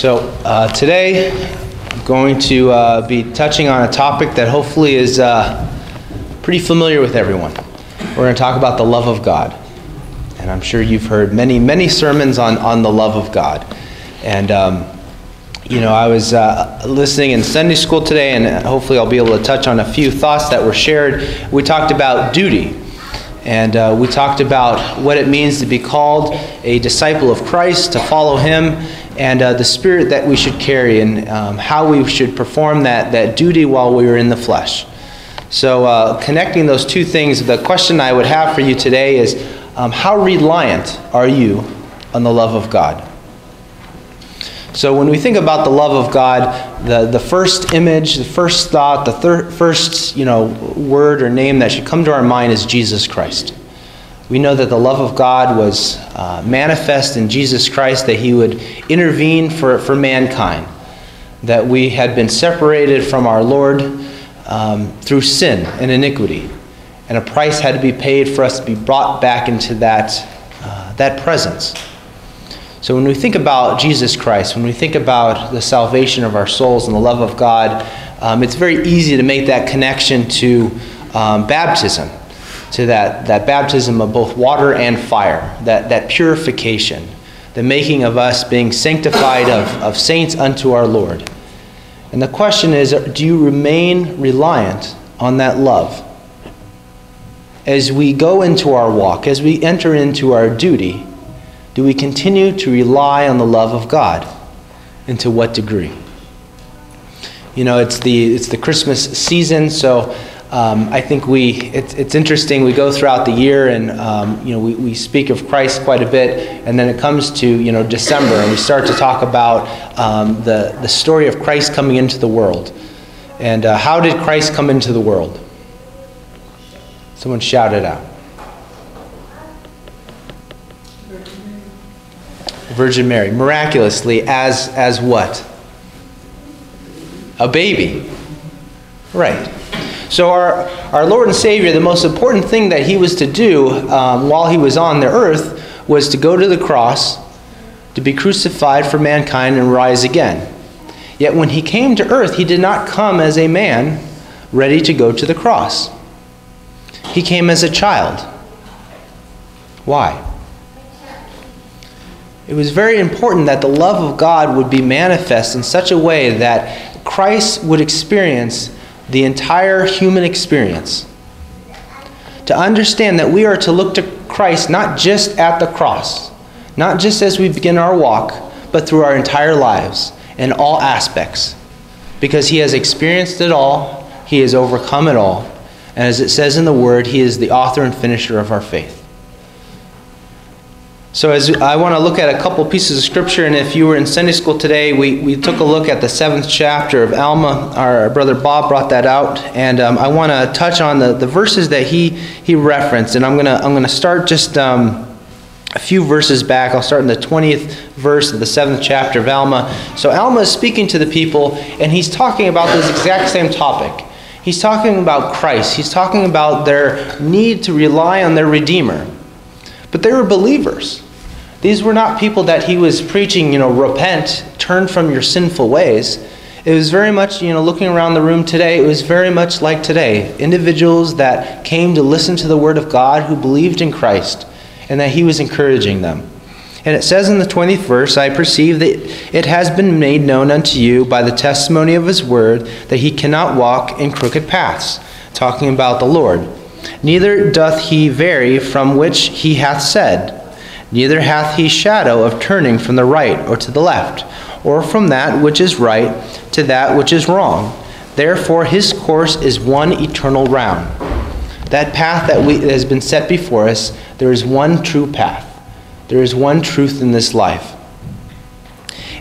So, uh, today I'm going to uh, be touching on a topic that hopefully is uh, pretty familiar with everyone. We're going to talk about the love of God. And I'm sure you've heard many, many sermons on, on the love of God. And, um, you know, I was uh, listening in Sunday school today, and hopefully I'll be able to touch on a few thoughts that were shared. We talked about duty. And uh, we talked about what it means to be called a disciple of Christ, to follow Him, and uh, the spirit that we should carry, and um, how we should perform that, that duty while we are in the flesh. So, uh, connecting those two things, the question I would have for you today is um, how reliant are you on the love of God? So, when we think about the love of God, the, the first image, the first thought, the thir- first you know, word or name that should come to our mind is Jesus Christ. We know that the love of God was uh, manifest in Jesus Christ, that He would intervene for, for mankind, that we had been separated from our Lord um, through sin and iniquity, and a price had to be paid for us to be brought back into that, uh, that presence. So when we think about Jesus Christ, when we think about the salvation of our souls and the love of God, um, it's very easy to make that connection to um, baptism, to that, that baptism of both water and fire, that, that purification, the making of us being sanctified of, of saints unto our Lord. And the question is do you remain reliant on that love? As we go into our walk, as we enter into our duty, do we continue to rely on the love of God? And to what degree? You know, it's the, it's the Christmas season, so um, I think we, it's, it's interesting, we go throughout the year and, um, you know, we, we speak of Christ quite a bit, and then it comes to, you know, December, and we start to talk about um, the, the story of Christ coming into the world. And uh, how did Christ come into the world? Someone shout it out. Virgin Mary, miraculously, as, as what? A baby. Right. So, our, our Lord and Savior, the most important thing that he was to do um, while he was on the earth was to go to the cross, to be crucified for mankind, and rise again. Yet, when he came to earth, he did not come as a man ready to go to the cross. He came as a child. Why? It was very important that the love of God would be manifest in such a way that Christ would experience the entire human experience. To understand that we are to look to Christ not just at the cross, not just as we begin our walk, but through our entire lives in all aspects. Because he has experienced it all, he has overcome it all, and as it says in the Word, he is the author and finisher of our faith. So, as I want to look at a couple pieces of scripture, and if you were in Sunday school today, we, we took a look at the seventh chapter of Alma. Our brother Bob brought that out, and um, I want to touch on the, the verses that he, he referenced. And I'm going to I'm gonna start just um, a few verses back. I'll start in the 20th verse of the seventh chapter of Alma. So, Alma is speaking to the people, and he's talking about this exact same topic. He's talking about Christ, he's talking about their need to rely on their Redeemer. But they were believers. These were not people that he was preaching, you know, repent, turn from your sinful ways. It was very much, you know, looking around the room today, it was very much like today. Individuals that came to listen to the Word of God who believed in Christ and that he was encouraging them. And it says in the 20th verse, I perceive that it has been made known unto you by the testimony of his word that he cannot walk in crooked paths, talking about the Lord. Neither doth he vary from which he hath said, neither hath he shadow of turning from the right or to the left, or from that which is right to that which is wrong. Therefore his course is one eternal round. That path that, we, that has been set before us, there is one true path. There is one truth in this life.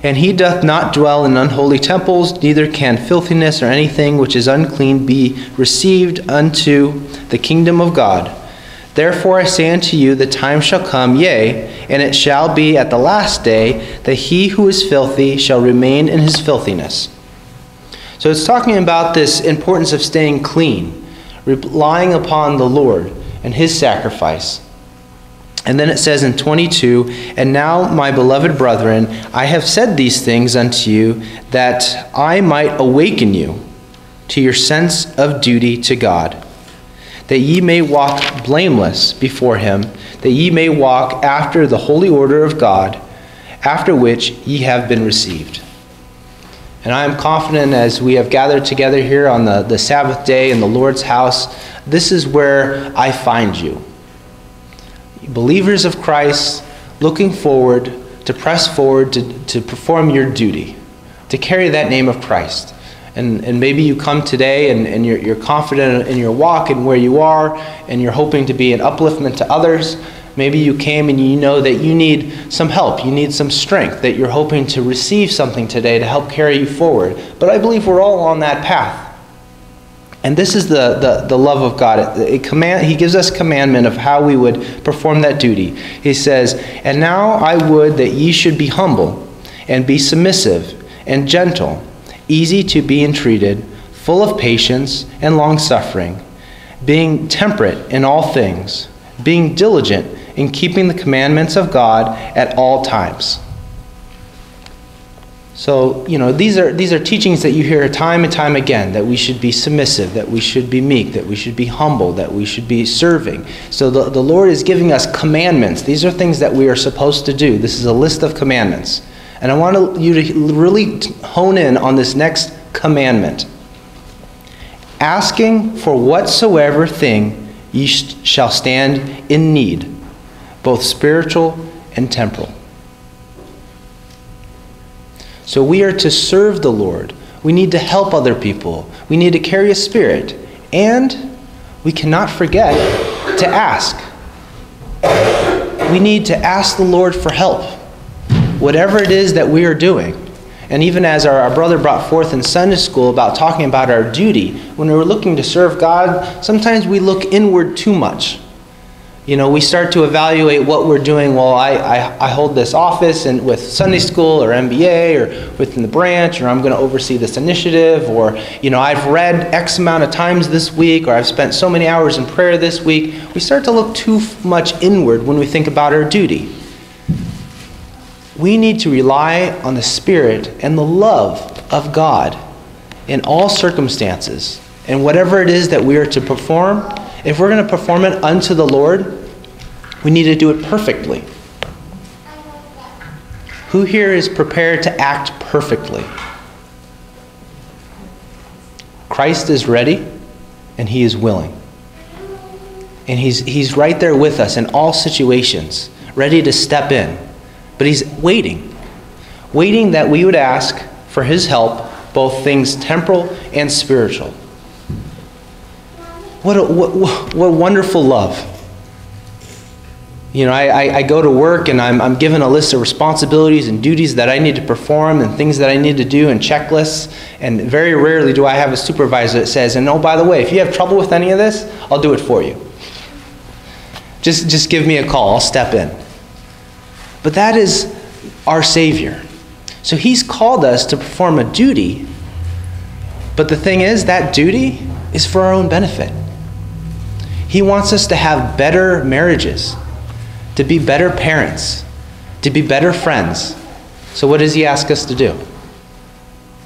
And he doth not dwell in unholy temples, neither can filthiness or anything which is unclean be received unto the kingdom of God. Therefore I say unto you, the time shall come, yea, and it shall be at the last day, that he who is filthy shall remain in his filthiness. So it's talking about this importance of staying clean, relying upon the Lord and his sacrifice. And then it says in 22, And now, my beloved brethren, I have said these things unto you that I might awaken you to your sense of duty to God that ye may walk blameless before him, that ye may walk after the holy order of God, after which ye have been received. And I am confident as we have gathered together here on the, the Sabbath day in the Lord's house, this is where I find you. Believers of Christ looking forward to press forward to, to perform your duty, to carry that name of Christ. And, and maybe you come today and, and you're, you're confident in your walk and where you are, and you're hoping to be an upliftment to others. Maybe you came and you know that you need some help, you need some strength, that you're hoping to receive something today to help carry you forward. But I believe we're all on that path. And this is the, the, the love of God. It, it command, he gives us commandment of how we would perform that duty. He says, And now I would that ye should be humble, and be submissive, and gentle easy to be entreated, full of patience and long suffering, being temperate in all things, being diligent in keeping the commandments of God at all times. So, you know, these are, these are teachings that you hear time and time again that we should be submissive, that we should be meek, that we should be humble, that we should be serving. So, the, the Lord is giving us commandments. These are things that we are supposed to do. This is a list of commandments. And I want you to really hone in on this next commandment asking for whatsoever thing ye shall stand in need, both spiritual and temporal. So we are to serve the Lord. We need to help other people. We need to carry a spirit. And we cannot forget to ask. We need to ask the Lord for help whatever it is that we are doing. And even as our, our, brother brought forth in Sunday school about talking about our duty, when we're looking to serve God, sometimes we look inward too much. You know, we start to evaluate what we're doing. Well, I, I, I hold this office and with Sunday school or MBA or within the branch, or I'm going to oversee this initiative, or, you know, I've read X amount of times this week, or I've spent so many hours in prayer this week. We start to look too much inward when we think about our duty we need to rely on the Spirit and the love of God in all circumstances. And whatever it is that we are to perform, if we're going to perform it unto the Lord, we need to do it perfectly. Who here is prepared to act perfectly? Christ is ready and he is willing. And he's, he's right there with us in all situations, ready to step in. But he's waiting, waiting that we would ask for his help, both things temporal and spiritual. What a, what, what wonderful love. You know, I, I, I, go to work and I'm, I'm given a list of responsibilities and duties that I need to perform and things that I need to do and checklists. And very rarely do I have a supervisor that says, and oh, by the way, if you have trouble with any of this, I'll do it for you. Just, just give me a call, I'll step in. But that is our Savior. So He's called us to perform a duty, but the thing is, that duty is for our own benefit. He wants us to have better marriages, to be better parents, to be better friends. So, what does He ask us to do?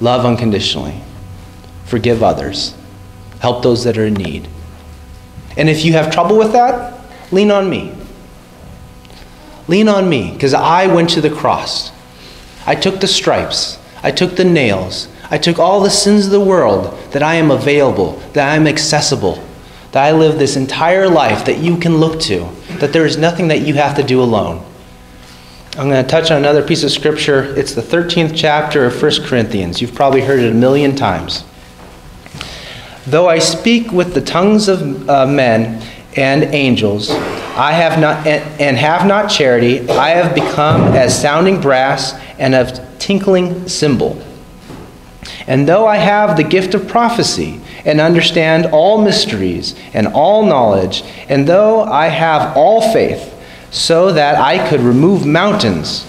Love unconditionally, forgive others, help those that are in need. And if you have trouble with that, lean on me. Lean on me, because I went to the cross. I took the stripes, I took the nails, I took all the sins of the world that I am available, that I am accessible, that I live this entire life that you can look to, that there is nothing that you have to do alone. I'm going to touch on another piece of scripture. It's the 13th chapter of 1 Corinthians. You've probably heard it a million times. Though I speak with the tongues of uh, men and angels, I have not and, and have not charity, I have become as sounding brass and of tinkling cymbal. And though I have the gift of prophecy and understand all mysteries and all knowledge, and though I have all faith, so that I could remove mountains,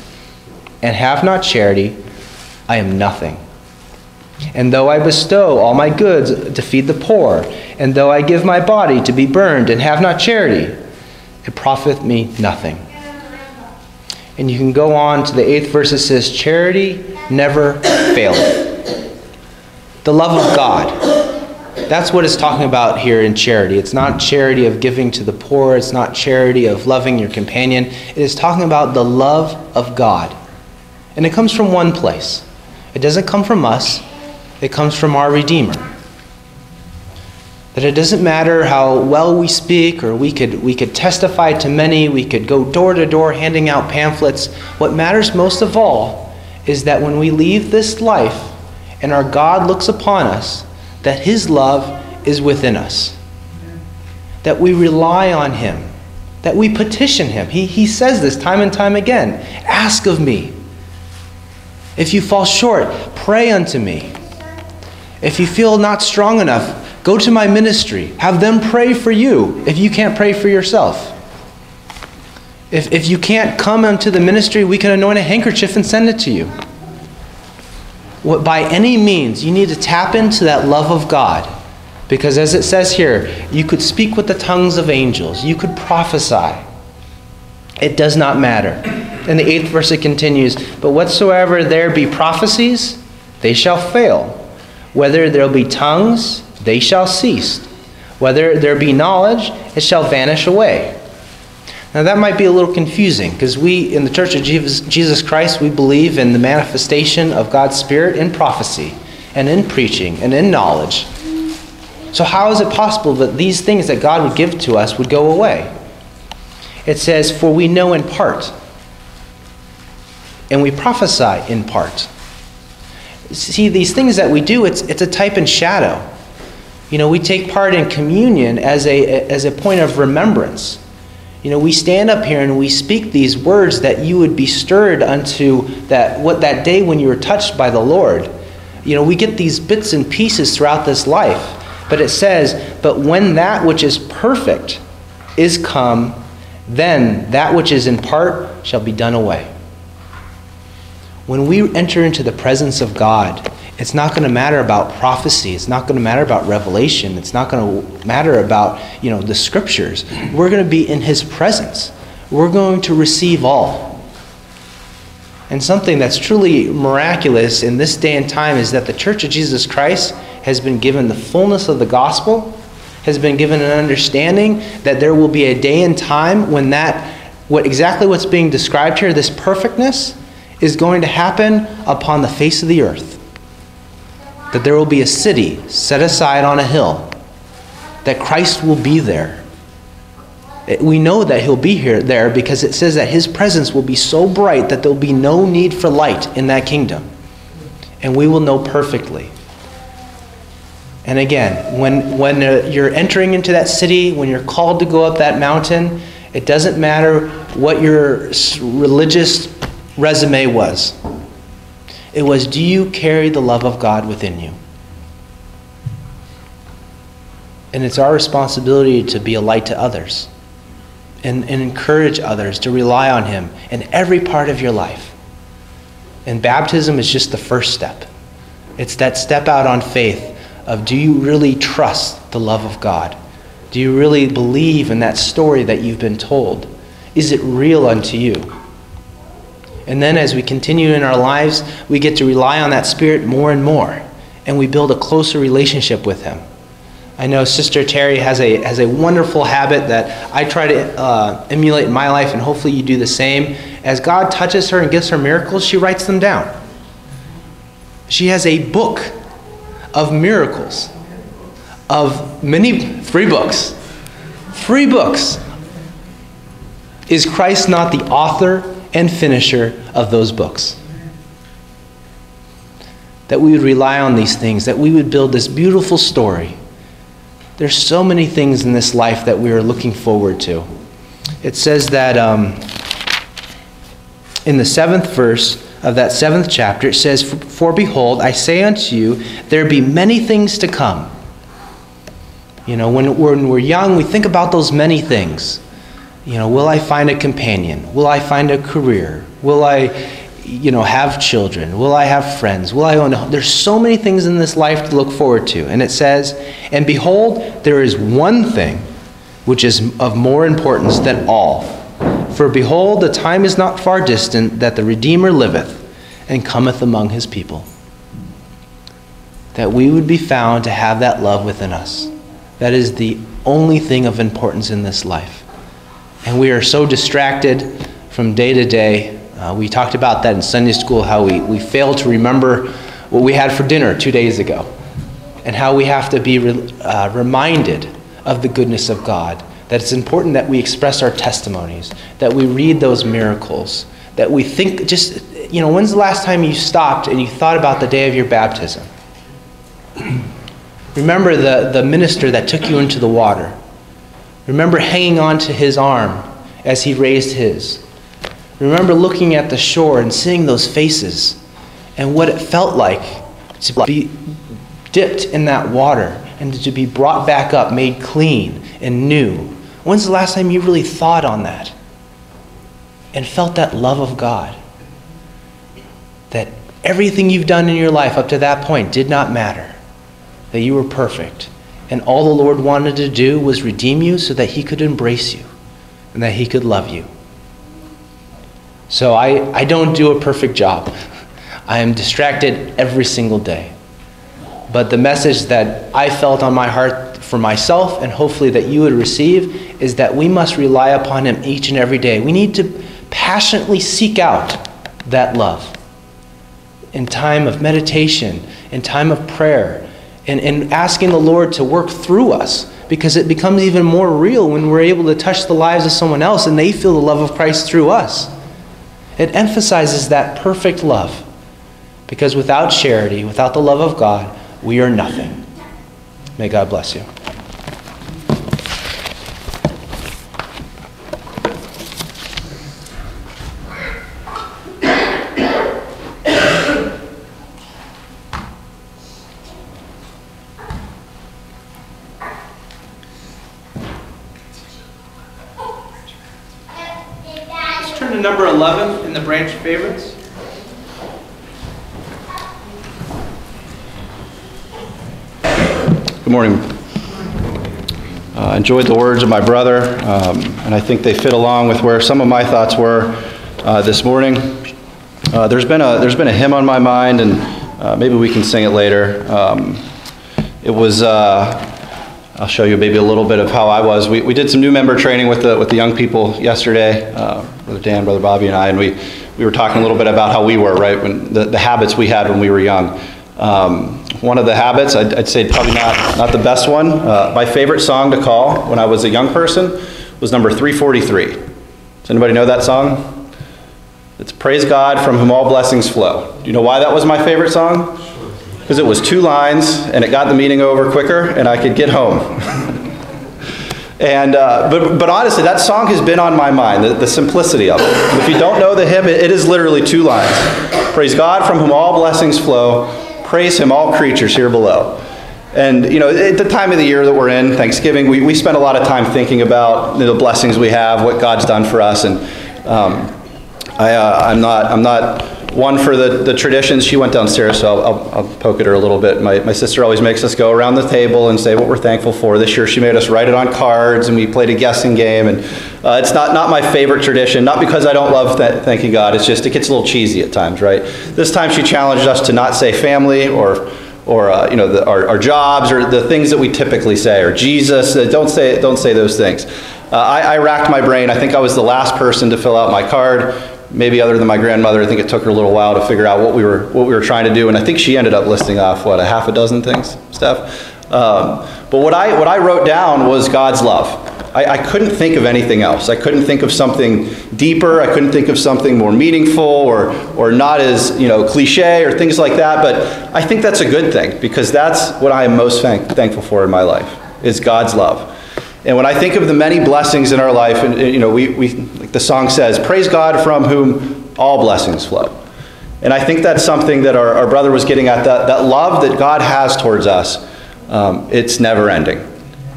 and have not charity, I am nothing. And though I bestow all my goods to feed the poor, and though I give my body to be burned and have not charity, it profiteth me nothing. And you can go on to the eighth verse, it says, Charity never faileth. The love of God. That's what it's talking about here in charity. It's not charity of giving to the poor, it's not charity of loving your companion. It is talking about the love of God. And it comes from one place. It doesn't come from us, it comes from our Redeemer. That it doesn't matter how well we speak, or we could, we could testify to many, we could go door to door handing out pamphlets. What matters most of all is that when we leave this life and our God looks upon us, that His love is within us. That we rely on Him, that we petition Him. He, he says this time and time again Ask of me. If you fall short, pray unto me. If you feel not strong enough, go to my ministry. Have them pray for you if you can't pray for yourself. If, if you can't come unto the ministry, we can anoint a handkerchief and send it to you. By any means, you need to tap into that love of God. Because as it says here, you could speak with the tongues of angels, you could prophesy. It does not matter. In the eighth verse, it continues But whatsoever there be prophecies, they shall fail. Whether there be tongues, they shall cease. Whether there be knowledge, it shall vanish away. Now, that might be a little confusing because we, in the Church of Jesus Christ, we believe in the manifestation of God's Spirit in prophecy and in preaching and in knowledge. So, how is it possible that these things that God would give to us would go away? It says, For we know in part, and we prophesy in part. See, these things that we do, it's, it's a type and shadow. You know, we take part in communion as a, as a point of remembrance. You know, we stand up here and we speak these words that you would be stirred unto that what that day when you were touched by the Lord. You know, we get these bits and pieces throughout this life. But it says, But when that which is perfect is come, then that which is in part shall be done away. When we enter into the presence of God, it's not going to matter about prophecy. It's not going to matter about revelation. It's not going to matter about, you know, the scriptures. We're going to be in his presence. We're going to receive all. And something that's truly miraculous in this day and time is that the Church of Jesus Christ has been given the fullness of the gospel, has been given an understanding that there will be a day and time when that what exactly what's being described here, this perfectness, is going to happen upon the face of the earth that there will be a city set aside on a hill, that Christ will be there. We know that he'll be here there because it says that his presence will be so bright that there'll be no need for light in that kingdom. And we will know perfectly. And again, when, when uh, you're entering into that city, when you're called to go up that mountain, it doesn't matter what your religious resume was. It was, do you carry the love of God within you? And it's our responsibility to be a light to others and, and encourage others to rely on Him in every part of your life. And baptism is just the first step. It's that step out on faith of do you really trust the love of God? Do you really believe in that story that you've been told? Is it real unto you? And then as we continue in our lives, we get to rely on that Spirit more and more, and we build a closer relationship with Him. I know Sister Terry has a, has a wonderful habit that I try to uh, emulate in my life, and hopefully you do the same. As God touches her and gives her miracles, she writes them down. She has a book of miracles, of many, three books. Three books. Is Christ not the author and finisher of those books. That we would rely on these things, that we would build this beautiful story. There's so many things in this life that we are looking forward to. it says that um, in the seventh verse of that seventh chapter, it says, For behold, I say unto you, there be many things to come. You know, when, when we're young, we think about those many things. You know, will I find a companion? Will I find a career? Will I, you know, have children? Will I have friends? Will I own a home? There's so many things in this life to look forward to. And it says, And behold, there is one thing which is of more importance than all. For behold, the time is not far distant that the Redeemer liveth and cometh among his people. That we would be found to have that love within us. That is the only thing of importance in this life. And we are so distracted from day to day. Uh, we talked about that in Sunday school, how we, we fail to remember what we had for dinner two days ago, and how we have to be re, uh, reminded of the goodness of God. That it's important that we express our testimonies, that we read those miracles, that we think just, you know, when's the last time you stopped and you thought about the day of your baptism? Remember the, the minister that took you into the water. Remember hanging on to his arm as he raised his. Remember looking at the shore and seeing those faces and what it felt like to be dipped in that water and to be brought back up, made clean and new. When's the last time you really thought on that and felt that love of God? That everything you've done in your life up to that point did not matter, that you were perfect and all the Lord wanted to do was redeem you so that He could embrace you and that He could love you. So I, I don't do a perfect job. I am distracted every single day. But the message that I felt on my heart for myself and hopefully that you would receive is that we must rely upon Him each and every day. We need to passionately seek out that love in time of meditation, in time of prayer, and, and asking the Lord to work through us because it becomes even more real when we're able to touch the lives of someone else and they feel the love of Christ through us. It emphasizes that perfect love because without charity, without the love of God, we are nothing. May God bless you. number 11 in the branch favorites. Good morning. Uh, enjoyed the words of my brother, um, and I think they fit along with where some of my thoughts were uh, this morning. Uh, there's been a there's been a hymn on my mind, and uh, maybe we can sing it later. Um, it was uh, I'll show you maybe a little bit of how I was. We, we did some new member training with the, with the young people yesterday, uh, Brother Dan, Brother Bobby, and I, and we, we were talking a little bit about how we were, right, when the, the habits we had when we were young. Um, one of the habits, I'd, I'd, say probably not, not the best one, uh, my favorite song to call when I was a young person was number 343. Does anybody know that song? It's Praise God from whom all blessings flow. Do you know why that was my favorite song? because it was two lines and it got the meeting over quicker and I could get home. and uh, but but honestly, that song has been on my mind. The, the simplicity of it. If you don't know the hymn, it, it is literally two lines. Praise God from whom all blessings flow. Praise Him, all creatures here below. And you know, at the time of the year that we're in, Thanksgiving, we, we spend a lot of time thinking about the blessings we have, what God's done for us, and um, I, uh, I'm not I'm not one for the, the traditions. She went downstairs, so I'll, I'll, I'll, poke at her a little bit. My, my sister always makes us go around the table and say what we're thankful for. This year she made us write it on cards, and we played a guessing game. And uh, it's not, not my favorite tradition, not because I don't love th- thanking God. It's just it gets a little cheesy at times, right? This time she challenged us to not say family or or uh, you know the, our, our, jobs or the things that we typically say or Jesus. Uh, don't say don't say those things. Uh, I, I racked my brain. I think I was the last person to fill out my card maybe other than my grandmother, I think it took her a little while to figure out what we were what we were trying to do, and I think she ended up listing off what a half a dozen things, stuff. Um, but what I what I wrote down was God's love. I, I, couldn't think of anything else. I couldn't think of something deeper. I couldn't think of something more meaningful or or not as you know cliche or things like that. But I think that's a good thing because that's what I am most thank, thankful for in my life is God's love. And when I think of the many blessings in our life, and you know, we, we the song says, praise God from whom all blessings flow. And I think that's something that our, our brother was getting at, that, that love that God has towards us, um, it's never ending.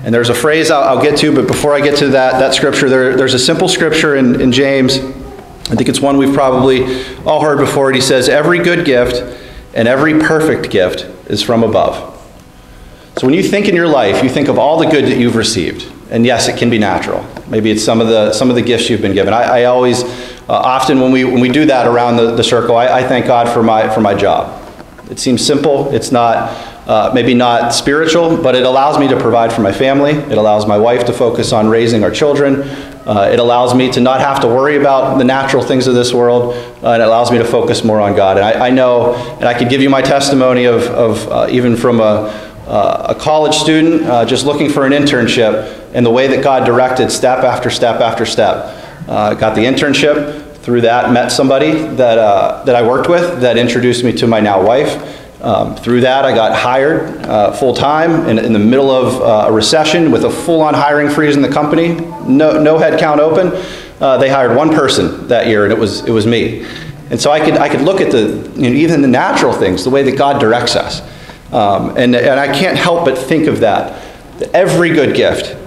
And there's a phrase I'll, I'll, get to, but before I get to that, that scripture, there, there's a simple scripture in, in James. I think it's one we've probably all heard before. He says, Every good gift and every perfect gift is from above. So when you think in your life, you think of all the good that you've received. And yes, it can be natural. Maybe it's some of the, some of the gifts you've been given. I, I always, uh, often when we, when we do that around the, the circle, I, I thank God for my, for my job. It seems simple. It's not, uh, maybe not spiritual, but it allows me to provide for my family. It allows my wife to focus on raising our children. Uh, it allows me to not have to worry about the natural things of this world. Uh, and it allows me to focus more on God. And I, I know, and I could give you my testimony of, of uh, even from a, uh, a college student just looking for an internship and the way that God directed step after step after step. Uh, got the internship. Through that, met somebody that, uh, that I worked with that introduced me to my now wife. Um, through that, I got hired uh, full time in, in, the middle of uh, a recession with a full on hiring freeze in the company. No, no head count open. they hired one person that year, and it was, it was me. And so I could, I could look at the, you know, even the natural things, the way that God directs us. Um, and, and I can't help but think of that. Every good gift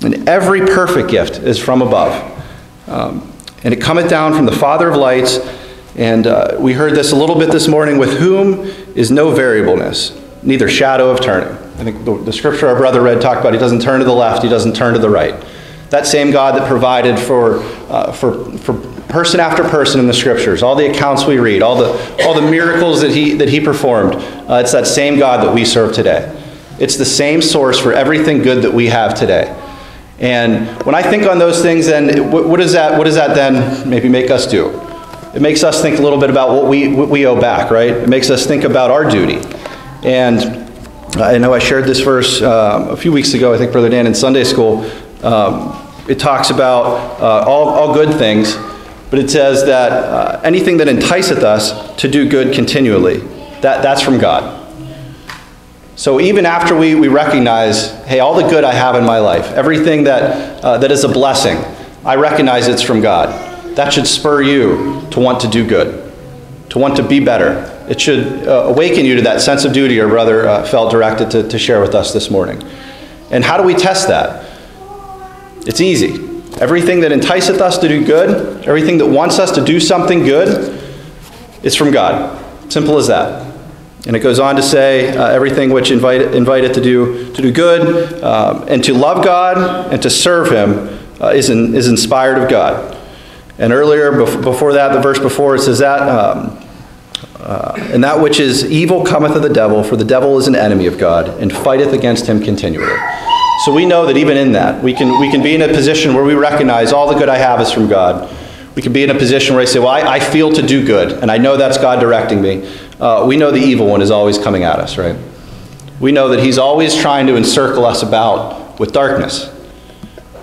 and every perfect gift is from above. Um, and it cometh down from the Father of lights. And uh, we heard this a little bit this morning with whom is no variableness, neither shadow of turning. I think the, the scripture our brother read talked about he doesn't turn to the left, he doesn't turn to the right. That same God that provided for, uh, for, for person after person in the scriptures, all the accounts we read, all the, all the miracles that he, that he performed, uh, it's that same God that we serve today. It's the same source for everything good that we have today. And when I think on those things, then what, what, does that, what does that then maybe make us do? It makes us think a little bit about what we, what we owe back, right? It makes us think about our duty. And I know I shared this verse uh, a few weeks ago, I think Brother Dan in Sunday school. Um, it talks about uh, all, all good things but it says that uh, anything that enticeth us to do good continually, that, that's from God. So even after we, we recognize, hey, all the good I have in my life, everything that, uh, that is a blessing, I recognize it's from God. That should spur you to want to do good, to want to be better. It should uh, awaken you to that sense of duty our brother uh, felt directed to, to share with us this morning. And how do we test that? It's easy. Everything that enticeth us to do good, everything that wants us to do something good, is from God. Simple as that. And it goes on to say uh, everything which invite, invite it to do, to do good um, and to love God and to serve Him uh, is, in, is inspired of God. And earlier, before that, the verse before, it says that, um, uh, and that which is evil cometh of the devil, for the devil is an enemy of God and fighteth against him continually. So we know that even in that, we can, we can be in a position where we recognize all the good I have is from God. We can be in a position where I say, Well, I, I feel to do good, and I know that's God directing me. Uh, we know the evil one is always coming at us, right? We know that he's always trying to encircle us about with darkness,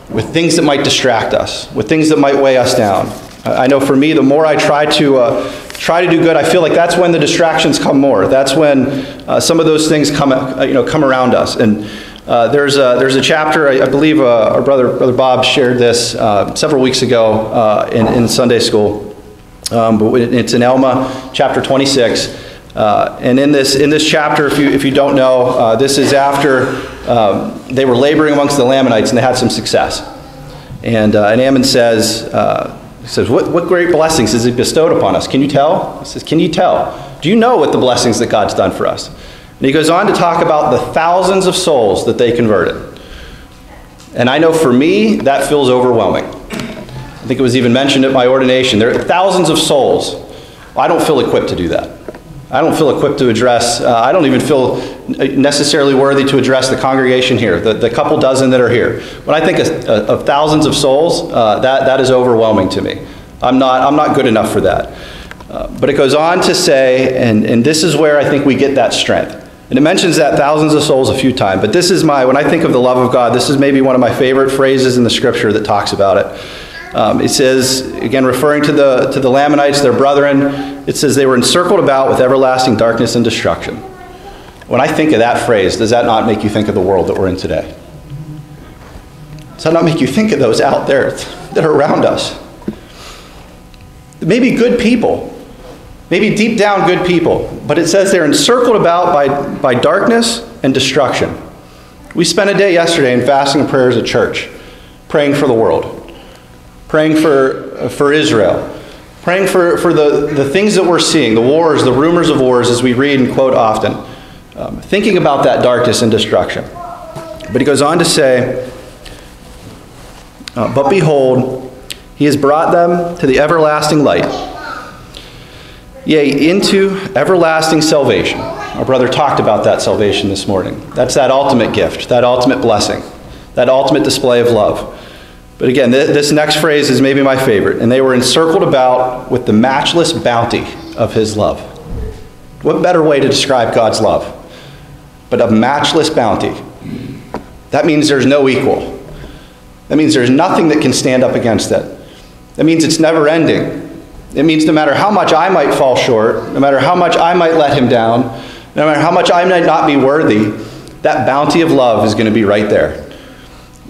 with things that might distract us, with things that might weigh us down. I know for me, the more I try to uh, try to do good, I feel like that's when the distractions come more. That's when uh, some of those things come, uh, you know, come around us. And uh, there's, a, there's a chapter, I, I believe uh, our brother, brother Bob shared this uh, several weeks ago in, in Sunday school. Um, but it's in Alma, chapter 26. Uh, and in this, in this chapter, if you, if you don't know, uh, this is after um, they were laboring amongst the Lamanites and they had some success. And, and Ammon says, he says, what, what great blessings has he bestowed upon us? Can you tell? He says, Can you tell? Do you know what the blessings that God's done for us? And he goes on to talk about the thousands of souls that they converted. And I know for me, that feels overwhelming. I think it was even mentioned at my ordination. There are thousands of souls. I don't feel equipped to do that. I don't feel equipped to address, uh, I don't even feel necessarily worthy to address the congregation here, the, the couple dozen that are here. When I think of, of thousands of souls, uh, that, that is overwhelming to me. I'm not, I'm not good enough for that. Uh, but it goes on to say, and, and this is where I think we get that strength. And it mentions that thousands of souls a few times. But this is my, when I think of the love of God, this is maybe one of my favorite phrases in the scripture that talks about it. Um, it says, again, referring to the, to the Lamanites, their brethren, it says they were encircled about with everlasting darkness and destruction. When I think of that phrase, does that not make you think of the world that we're in today? Does that not make you think of those out there that are around us? Maybe good people, maybe deep down good people, but it says they're encircled about by, by darkness and destruction. We spent a day yesterday in fasting and prayers at church, praying for the world, praying for, for Israel, praying for, for the, the things that we're seeing, the wars, the rumors of wars, as we read and quote often, um, thinking about that darkness and destruction. But he goes on to say, uh, But behold, he has brought them to the everlasting light, yea, into everlasting salvation. Our brother talked about that salvation this morning. That's that ultimate gift, that ultimate blessing, that ultimate display of love. But again, th- this next phrase is maybe my favorite. And they were encircled about with the matchless bounty of his love. What better way to describe God's love? But a matchless bounty. That means there's no equal. That means there's nothing that can stand up against it. That means it's never ending. It means no matter how much I might fall short, no matter how much I might let him down, no matter how much I might not be worthy, that bounty of love is going to be right there.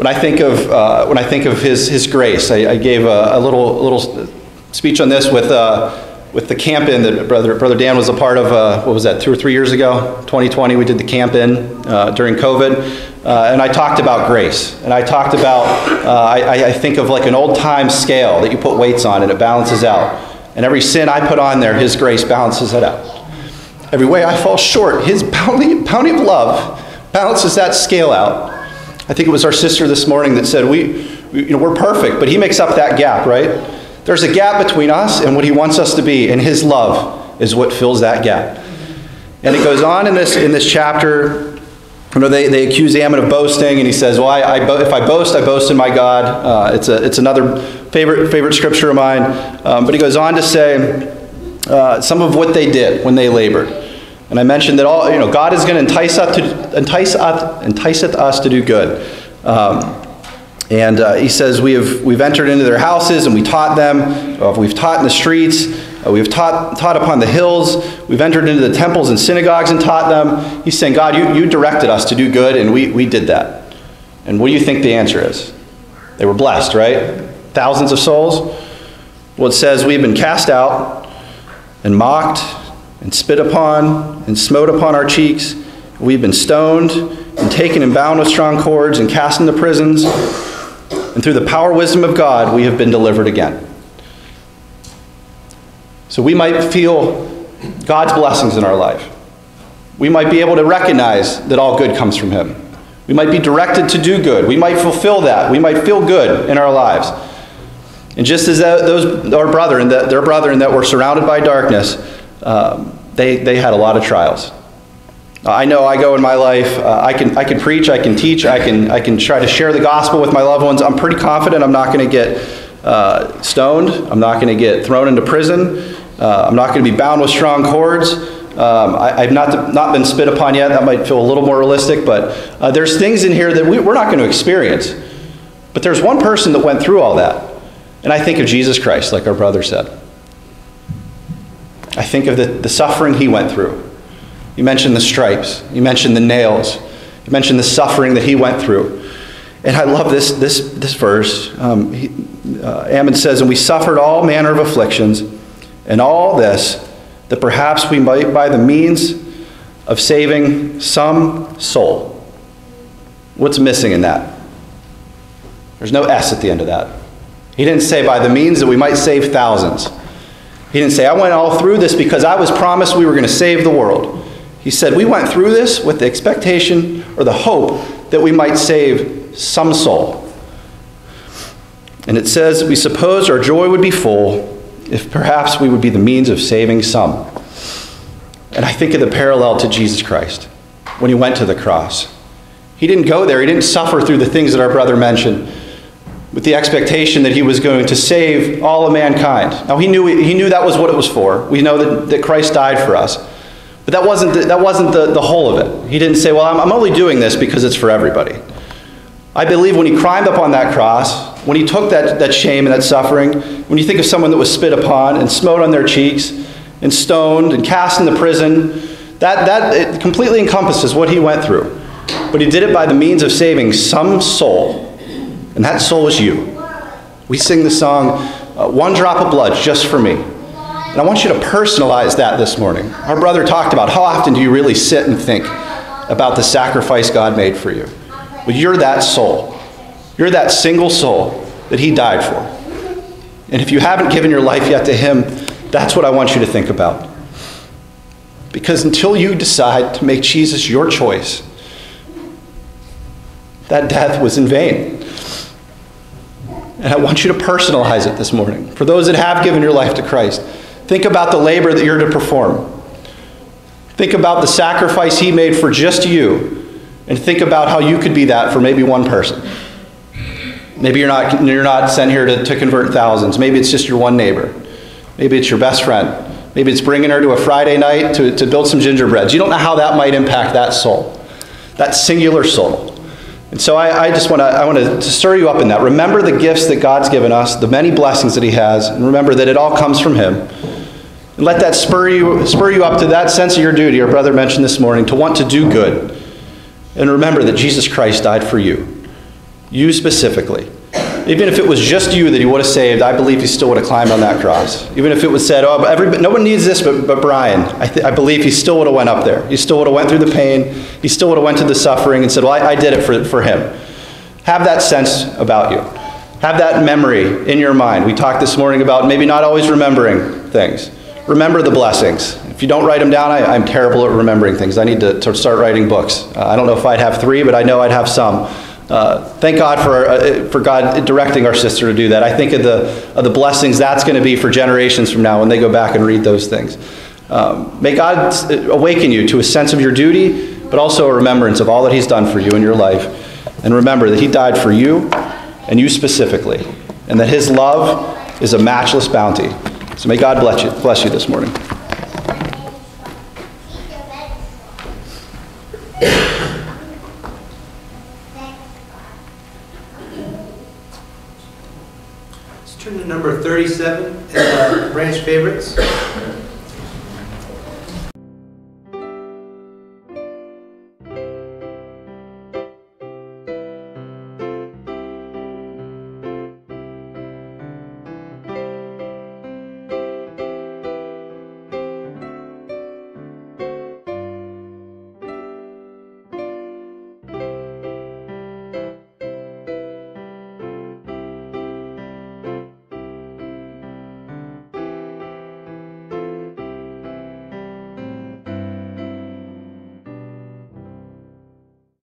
When I think of, uh, when I think of his, his grace, I, I gave a, a, little, little speech on this with, uh, with the camp in that Brother, Brother Dan was a part of, uh, what was that, two or three years ago? 2020, we did the camp in uh, during COVID. Uh, and I talked about grace. And I talked about, uh, I, I think of like an old time scale that you put weights on and it balances out. And every sin I put on there, His grace balances it out. Every way I fall short, His bounty, bounty of love balances that scale out. I think it was our sister this morning that said, we, you know, we're perfect, but He makes up that gap, right? There's a gap between us and what He wants us to be, and His love is what fills that gap. And it goes on in this, in this chapter you know, they, they accuse Ammon of boasting, and he says, Well, I, I if I boast, I boast in my God. Uh, it's, a, it's another favorite, favorite scripture of mine. Um, but he goes on to say uh, some of what they did when they labored. And I mentioned that all, you know, God is going to entice us to entice us, enticeth us to do good. Um, and uh, he says, we have, We've entered into their houses and we taught them. Uh, we've taught in the streets. Uh, we've taught, taught upon the hills. We've entered into the temples and synagogues and taught them. He's saying, God, you, you directed us to do good, and we, we did that. And what do you think the answer is? They were blessed, right? Thousands of souls. Well, it says, We've been cast out and mocked and spit upon and smote upon our cheeks. We've been stoned and taken and bound with strong cords and cast into prisons. And through the power wisdom of God, we have been delivered again. So we might feel God's blessings in our life. We might be able to recognize that all good comes from Him. We might be directed to do good. We might fulfill that. We might feel good in our lives. And just as those our brethren, that their brethren that were surrounded by darkness, um, they, they had a lot of trials. I know I go in my life. Uh, I can I can preach. I can teach. I can I can try to share the gospel with my loved ones. I'm pretty confident I'm not going to get uh, stoned. I'm not going to get thrown into prison. Uh, I'm not going to be bound with strong cords. Um, I, have not, not been spit upon yet. That might feel a little more realistic, but uh, there's things in here that we, we're not going to experience. But there's one person that went through all that. And I think of Jesus Christ, like our brother said. I think of the, the suffering he went through. You mentioned the stripes, you mentioned the nails, you mentioned the suffering that he went through. And I love this, this, this verse. Um, he, uh, Ammon says, And we suffered all manner of afflictions and all this, that perhaps we might, by the means of saving some soul. What's missing in that? There's no S at the end of that. He didn't say by the means that we might save thousands. He didn't say, I went all through this because I was promised we were going to save the world. He said, We went through this with the expectation or the hope that we might save some soul. And it says, We supposed our joy would be full if perhaps we would be the means of saving some. And I think of the parallel to Jesus Christ when he went to the cross. He didn't go there, he didn't suffer through the things that our brother mentioned with the expectation that he was going to save all of mankind. Now, he knew, he knew that was what it was for. We know that, that Christ died for us. But that wasn't, the, that wasn't the, the whole of it. He didn't say, Well, I'm, I'm only doing this because it's for everybody. I believe when he climbed up on that cross, when he took that, that shame and that suffering, when you think of someone that was spit upon and smote on their cheeks and stoned and cast into prison, that, that completely encompasses what he went through. But he did it by the means of saving some soul. And that soul is you. We sing the song, uh, One Drop of Blood, just for me. And I want you to personalize that this morning. Our brother talked about how often do you really sit and think about the sacrifice God made for you? Well, you're that soul. You're that single soul that He died for. And if you haven't given your life yet to Him, that's what I want you to think about. Because until you decide to make Jesus your choice, that death was in vain. And I want you to personalize it this morning. For those that have given your life to Christ, think about the labor that you're to perform. Think about the sacrifice He made for just you, and think about how you could be that for maybe one person. Maybe you're not, you're not sent here to, to convert thousands. Maybe it's just your one neighbor. Maybe it's your best friend. Maybe it's bringing her to a Friday night to, to build some gingerbreads. You don't know how that might impact that soul, that singular soul. And so I, I just want to I want to stir you up in that. Remember the gifts that God's given us, the many blessings that He has, and remember that it all comes from Him. And let that spur you spur you up to that sense of your duty. Our brother mentioned this morning to want to do good. And remember that Jesus Christ died for you, you specifically. Even if it was just you that he would have saved, I believe he still would have climbed on that cross. Even if it was said, oh, every, no one needs this but, but Brian, I, th- I believe he still would have went up there. He still would have went through the pain. He still would have went to the suffering and said, well, I, I did it for, for him. Have that sense about you. Have that memory in your mind. We talked this morning about maybe not always remembering things. Remember the blessings. If you don't write them down, I, am terrible at remembering things. I need to, to start writing books. Uh, I don't know if I'd have three, but I know I'd have some. Uh, thank God for, uh, for God directing our sister to do that. I think of the, of the blessings that's going to be for generations from now when they go back and read those things. Um, may God awaken you to a sense of your duty, but also a remembrance of all that He's done for you in your life. And remember that He died for you and you specifically, and that His love is a matchless bounty. So may God bless you, bless you this morning. Let's turn to number 37 branch favorites.